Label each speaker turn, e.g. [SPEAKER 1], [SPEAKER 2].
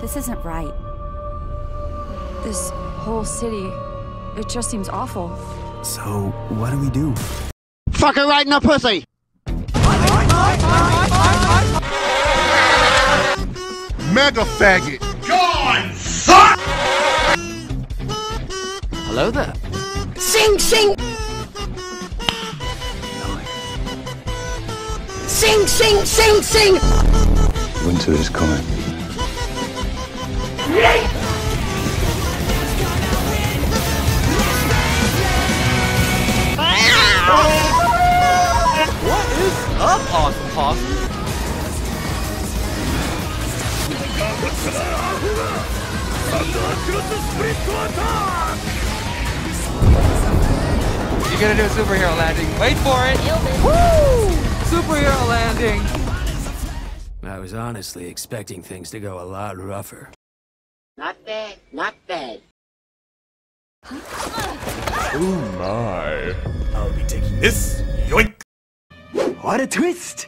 [SPEAKER 1] This isn't right.
[SPEAKER 2] This whole city, it just seems awful.
[SPEAKER 3] So, what do we do?
[SPEAKER 4] Fuck her right in the pussy!
[SPEAKER 5] Mega faggot!
[SPEAKER 6] Hello there.
[SPEAKER 4] Sing, sing! Sing, sing, sing, sing!
[SPEAKER 3] Winter is coming.
[SPEAKER 6] Up, Awesome Possum? You're gonna do a superhero landing. Wait for it. Woo! Superhero landing.
[SPEAKER 7] I was honestly expecting things to go a lot rougher.
[SPEAKER 4] Not bad, not bad.
[SPEAKER 5] Oh my.
[SPEAKER 7] I'll be taking this.
[SPEAKER 3] What a twist!